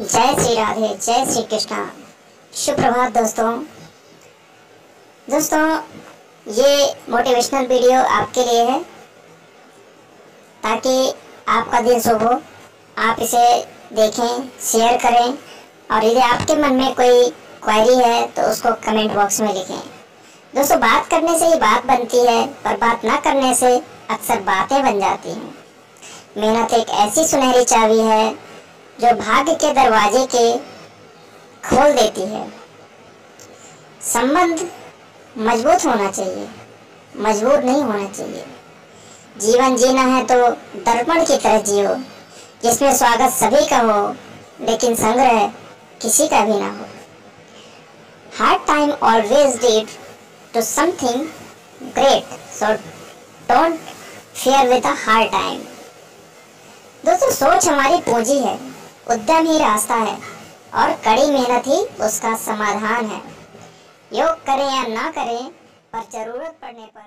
जय श्री राधे, जय श्री कृष्णा। सुप्रभात दोस्तों। दोस्तों, ये मोटिवेशनल वीडियो आपके लिए है, ताकि आपका दिन शुभ हो। आप इसे देखें शेयर करें, और यदि आपके मन में कोई क्वेरी है तो उसको कमेंट बॉक्स में लिखें। दोस्तों, बात करने से ही बात बनती है, पर बात ना करने से अक्सर बातें बन जाती हैं। मेहनत एक ऐसी सुनहरी चाबी है जो भाग्य के दरवाजे के खोल देती है। संबंध मज़बूत होना चाहिए, मज़बूत नहीं होना चाहिए। जीवन जीना है तो दर्पण की तरह जियो, जिसमें स्वागत सभी का हो, लेकिन संग्रह किसी का भी ना हो। Hard time always lead to something great so don't fear with hard time दोस्तों, सोच हमारी पूंजी है। उद्यम ही रास्ता है और कड़ी मेहनत ही उसका समाधान है। योग करें या ना करें, पर ज़रूरत पड़ने पर